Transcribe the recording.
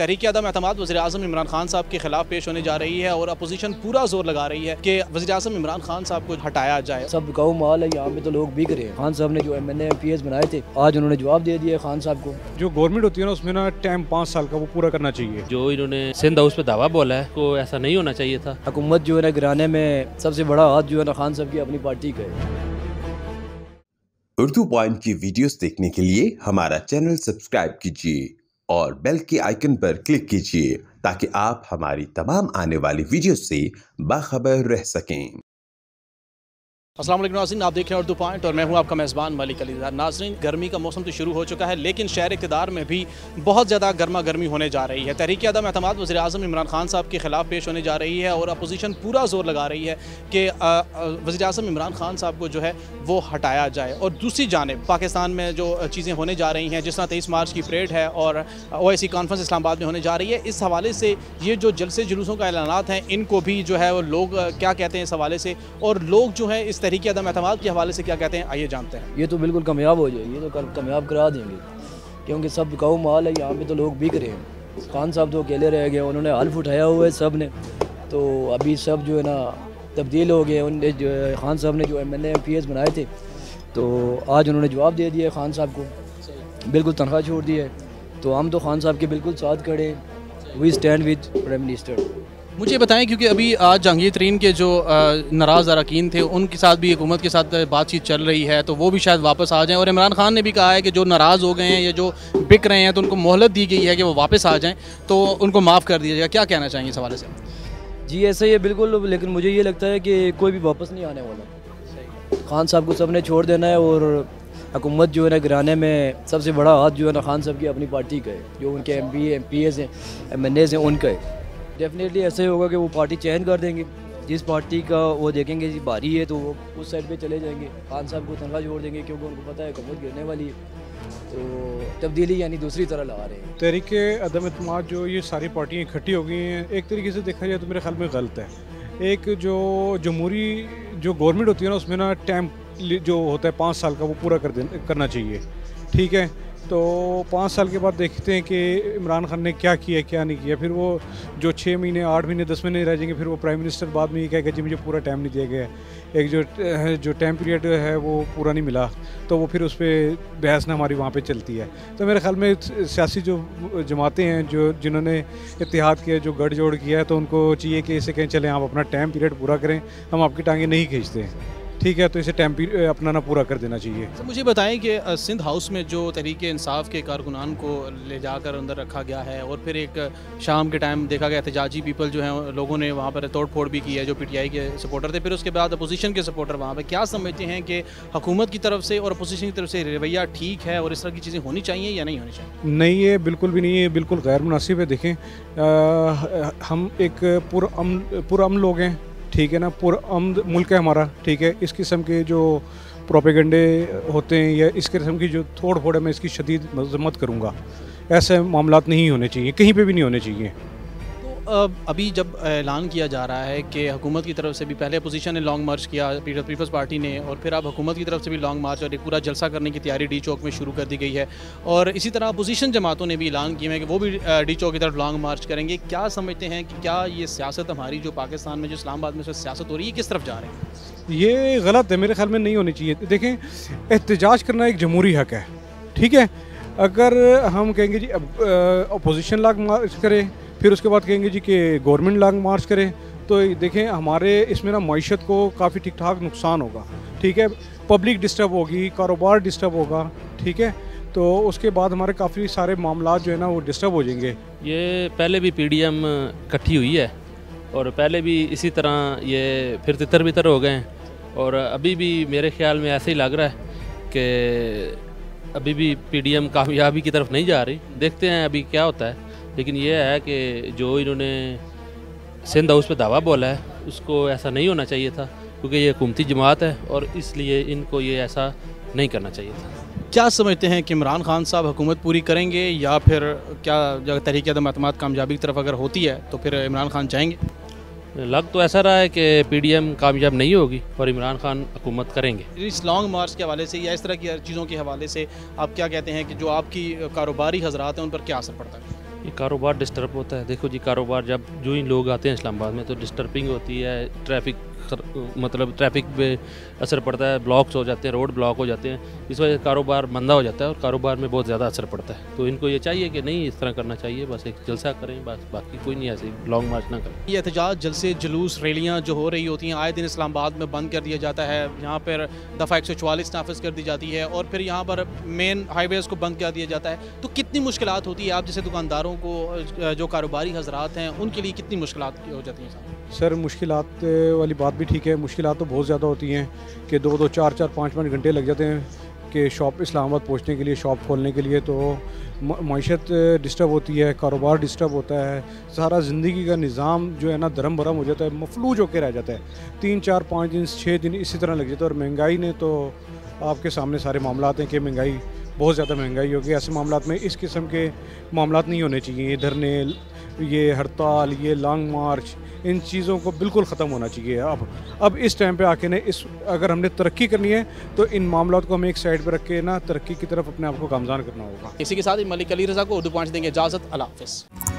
तहरीक आदम अहतमाद वजी अजम इमरान खान साहब के खिलाफ पेश होने जा रही है और अपोजिशन पूरा ज़ोर लगा रही है कि वजी अजम इमरान खान साहब को हटाया जाए। सब गाँव माल है यहाँ पे तो लोग बिक रहे हैं। खान साहब ने जो M N M P S बनाए थे आज उन्होंने जवाब दे दिया खान साहब को। जो गवर्नमेंट होती है ना उसमें ना टाइम पाँच साल का वो पूरा करना चाहिए। जो इन्होंने सिंध हाउस पे दावा बोला है को ऐसा नहीं होना चाहिए था। हुकूमत जो है ना गिराने में सबसे बड़ा हाथ जो है ना खान साहब की अपनी पार्टी का है। उर्दू पॉइंट की वीडियोस देखने के लिए हमारा चैनल सब्सक्राइब कीजिए। और बेल के आइकन पर क्लिक कीजिए ताकि आप हमारी तमाम आने वाली वीडियो से बाखबर रह सकें। अस्सलाम वालेकुम नाजरीन, आप देख उर्दू पॉइंट और मैं हूँ आपका मेज़बान मलिक अलीज़ार नाजरीन, गर्मी का मौसम तो शुरू हो चुका है, लेकिन शहर इकतदार में भी बहुत ज़्यादा गर्मा गर्मी होने जा रही है। तहरीक अदम अहतमाद वजी अजम इमरान खान साहब के खिलाफ पेश होने जा रही है और अपोजिशन पूरा ज़ोर लगा रही है कि वजी अजम इमरान खान साहब को जो है वो हटाया जाए। और दूसरी जानब, पाकिस्तान में जो चीज़ें होने जा रही हैं, जिस तरह तेईस मार्च की परेड है और ओ सी कॉन्फ्रेंस इस्लामाबाद में होने जा रही है, इस हवाले से ये जो जलसे जुलूसों का ऐलान हैं, इनको भी जो है वो लोग क्या कहते हैं इस हवाले से? और लोग जो है इस तहरीक अदम अहतमाद के हवाले से क्या कहते हैं, आइए जानते हैं। ये तो बिल्कुल कामयाब हो जाए, ये तो कल कामयाब करा देंगे। क्योंकि सब गाँव माल है, यहाँ पे तो लोग बिक रहे हैं। खान साहब तो अकेले रह गए, उन्होंने हल्फ उठाया हुआ है सबने तो अभी सब जो है ना, तब्दील हो गए उनने जो खान साहब ने जो एम एस बनाए थे। तो आज उन्होंने जवाब दे दिया खान साहब को। बिल्कुल तनख्वाह छोड़ दी है। तो हम तो खान साहब के बिल्कुल साथ खड़े we stand with prime minister मुझे बताएँ, क्योंकि अभी आज जहांगीर तरीन के जो नाराज़ अरकान थे, उनके साथ भी हुकूमत के साथ बातचीत चल रही है तो वो भी शायद वापस आ जाएँ। और इमरान खान ने भी कहा है कि जो नाराज़ हो गए हैं, या जो बिक रहे हैं तो उनको मोहलत दी गई है कि वो वापस आ जाएँ तो उनको माफ़ कर दिया जाएगा। क्या कहना चाहेंगे इस हवाले से? जी, ऐसा ही है, बिल्कुल, लेकिन मुझे ये लगता है कि कोई भी वापस नहीं आने वाला। खान साहब को सब छोड़ देना है, और हुकूमत जो है ना गिराने में सबसे बड़ा हाथ जो है ना, खान साहब की अपनी पार्टी का है, जो उनके M P M P S हैं, एम एन एस हैं, उनका है। डेफिनेटली ऐसा ही होगा कि वो पार्टी चयन कर देंगे। जिस पार्टी का वो देखेंगे जी भारी है तो वो उस साइड पे चले जाएँगे। खान साहब को तनख्वाह जोड़ देंगे, क्योंकि उनको पता है कमर गिरने वाली है। तो तब्दीली यानी दूसरी तरह लगा रहे हैं। तहरीक अदम अतमाद जो ये सारी पार्टियाँ इकट्ठी हो गई हैं, एक तरीके से देखा जाए तो मेरे ख्याल में गलत है। एक जो जमहूरी, जो गवर्नमेंट होती है ना, उसमें ना, टाइम जो होता है, पाँच साल का वो पूरा कर करना चाहिए। ठीक है? तो पाँच साल के बाद देखते हैं कि इमरान खान ने क्या किया, क्या नहीं किया। फिर वो जो छः महीने, आठ महीने, दस महीने रह जाएँगे, फिर वो प्राइम मिनिस्टर बाद में ये कहेगा, जी, मुझे पूरा टाइम नहीं दिया गया एक जो जो टाइम पीरियड है, वो पूरा नहीं मिला। तो वो फिर उस पर बहस ना हमारी वहाँ पर चलती है। तो मेरे ख्याल में सियासी जो जमातें हैं, जो, जिन्होंने इतिहाद किया, जो गठजोड़ किया है तो उनको चाहिए कि इसे कहें, चलें, आप अपना टाइम पीरियड पूरा करें। हम आपकी टांगे नहीं खींचते ठीक है तो इसे टाइम अपना ना पूरा कर देना चाहिए। तो मुझे बताएँ कि सिंध हाउस में जो तरीके इंसाफ के कारकुनान को ले जाकर अंदर रखा गया है और फिर एक शाम के टाइम देखा गया एहतजाजी पीपल जो हैं लोगों ने वहाँ पर तोड़ फोड़ भी की है जो पीटीआई के सपोर्टर थे। फिर उसके बाद अपोजिशन के सपोर्टर वहाँ पर क्या समझते हैं कि हुकूमत की तरफ़ से और अपोजिशन की तरफ़ से रवैया ठीक है और इस तरह की चीज़ें होनी चाहिए या नहीं होनी चाहिए? नहीं ये बिल्कुल भी नहीं है बिल्कुल गैर मुनासिब है। देखें हम एक पुरम पुरम लोग हैं ठीक है ना पुरअमद मुल्क है हमारा, ठीक है। इस किस्म के जो प्रोपेगेंडे होते हैं या इस किस्म की जो थोड़ फोड़ है, मैं इसकी शदीद मजम्मत करूँगा। ऐसे मामला नहीं होने चाहिए, कहीं पर भी नहीं होने चाहिए। अभी जब ऐलान किया जा रहा है कि हुकूमत की तरफ़ से भी पहले अपोजिशन ने लॉन्ग मार्च किया पीपल्स पार्टी ने, और फिर अब हुकूमत की तरफ़ से भी लॉन्ग मार्च और एक पूरा जलसा करने की तैयारी डी चौक में शुरू कर दी गई है। और इसी तरह अपोजिशन जमातों ने भी ऐलान किया है कि वो भी डी चौक की तरफ़ लॉन्ग मार्च करेंगे। क्या समझते हैं कि क्या ये सियासत हमारी, जो पाकिस्तान में, जो इस्लामाबाद में सियासत हो रही है किस तरफ़ जा रहे हैं? ये गलत है, मेरे ख्याल में नहीं होनी चाहिए। देखें, एहतजाज करना एक जमहूरी हक है, ठीक है? अगर हम कहेंगे जी अपोजिशन लॉन्ग मार्च करें फिर उसके बाद कहेंगे जी कि गवर्नमेंट लॉन्ग मार्च करे। तो देखें, हमारे इसमें ना मीशत को काफ़ी ठीक ठाक नुकसान होगा। ठीक है? पब्लिक डिस्टर्ब होगी, कारोबार डिस्टर्ब होगा। ठीक है? तो उसके बाद हमारे काफ़ी सारे मामला जो है ना, वो डिस्टर्ब हो जाएँगे। ये पहले भी पी डी इकट्ठी हुई है और पहले भी इसी तरह ये फिर तितर बितर हो गए हैं। और अभी भी मेरे ख्याल में ऐसे ही लग रहा है कि अभी भी पी डी एम कामयाबी की तरफ़ नहीं जा रही। देखते हैं अभी क्या होता है। लेकिन ये है कि जो इन्होंने सिंध हाउस पर दावा बोला है उसको ऐसा नहीं होना चाहिए था क्योंकि ये हुकूमती जमात है और इसलिए इनको ये ऐसा नहीं करना चाहिए था। क्या समझते हैं कि इमरान खान साहब हुकूमत पूरी करेंगे या फिर क्या तरीके अदम अतमाद कामयाबी की तरफ़ अगर होती है तो फिर इमरान खान जाएँगे? लग तो ऐसा रहा है कि पीडीएम कामयाब नहीं होगी और इमरान खान हुकूमत करेंगे। इस लॉन्ग मार्च के हवाले से या इस तरह की चीज़ों के हवाले से आप क्या कहते हैं कि जो आपकी कारोबारी हजरात हैं उन पर क्या असर पड़ता है? ये कारोबार डिस्टर्ब होता है। देखो जी, कारोबार जब जो ही लोग आते हैं इस्लामाबाद में तो डिस्टर्बिंग होती है ट्रैफ़िक मतलब ट्रैफ़िक पे असर पड़ता है ब्लॉक्स हो जाते हैं रोड ब्लॉक हो जाते हैं। इस वजह से कारोबार मंदा हो जाता है और कारोबार में बहुत ज़्यादा असर पड़ता है। तो इनको ये चाहिए कि नहीं इस तरह करना चाहिए बस एक जलसा करें बस बाकी कोई नहीं ऐसे लॉन्ग मार्च ना करें। ये एहतजाज जलसे जुलूस रैलियाँ जो हो रही होती हैं आए दिन इस्लामाबाद में बंद कर दिया जाता है। यहाँ पर दफ़ा एक सौ नाफिज कर दी जाती है और फिर यहाँ पर मेन हाईवेज़ को बंद कर दिया जाता है। तो कितनी मुश्किल होती है? आप जैसे दुकानदारों को जो कारोबारी हजरात हैं उनके लिए कितनी मुश्किल हो जाती हैं? सर मुश्किल वाली बात भी ठीक है मुश्किल तो बहुत ज़्यादा होती हैं कि दो दो, चार चार, पाँच पाँच घंटे लग जाते हैं कि शॉप इस्लामाबाद पहुँचने के लिए, शॉप खोलने के लिए तो मीशत डिस्टर्ब होती है, कारोबार डिस्टर्ब होता है, सारा ज़िंदगी का निज़ाम जो है ना, धर्म भरम हो जाता है, मफलूज होकर रह जाता है। तीन, चार, पाँच दिन, छः दिन इसी तरह लग जाता है और महँगाई ने तो आपके सामने सारे मामला हैं कि महँगाई बहुत ज़्यादा महँगाई होगी। ऐसे मामला में इस किस्म के मामला नहीं होने चाहिए धरने ये हड़ताल, ये लॉन्ग मार्च, इन चीज़ों को बिल्कुल ख़त्म होना चाहिए। अब अब इस टाइम पे आके ने इस, अगर हमने तरक्की करनी है तो इन मामलों को हमें एक साइड पर रख के ना तरक्की की तरफ़ अपने आप को गामजान करना होगा। इसी के साथ मलिक अली रजा को उर्दू पहुँच देंगे इजाज़त अला हाफ़